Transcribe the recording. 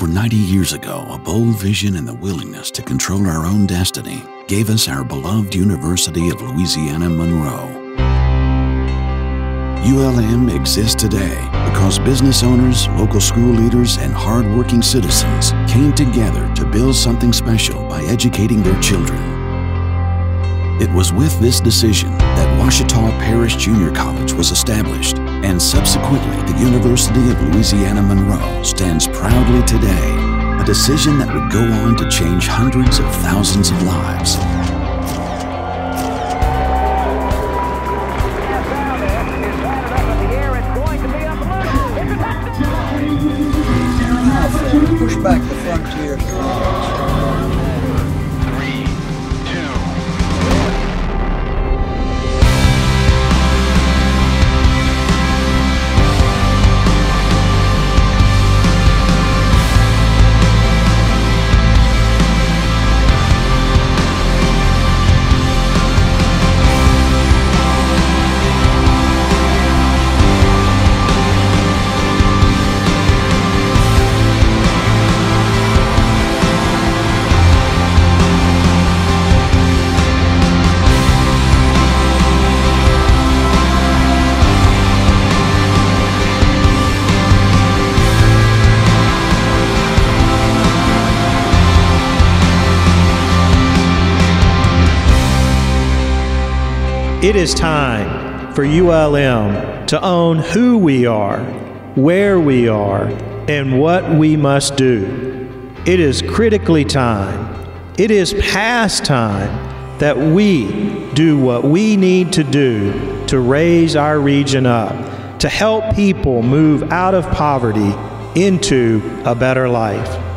Over 90 years ago, a bold vision and the willingness to control our own destiny gave us our beloved University of Louisiana Monroe. ULM exists today because business owners, local school leaders, and hardworking citizens came together to build something special by educating their children. It was with this decision that Ouachita Parish Junior College was established, and subsequently the University of Louisiana Monroe stands proudly today, a decision that would go on to change hundreds of thousands of lives. It is time for ULM to own who we are, where we are, and what we must do. It is critically time, it is past time that we do what we need to do to raise our region up, to help people move out of poverty into a better life.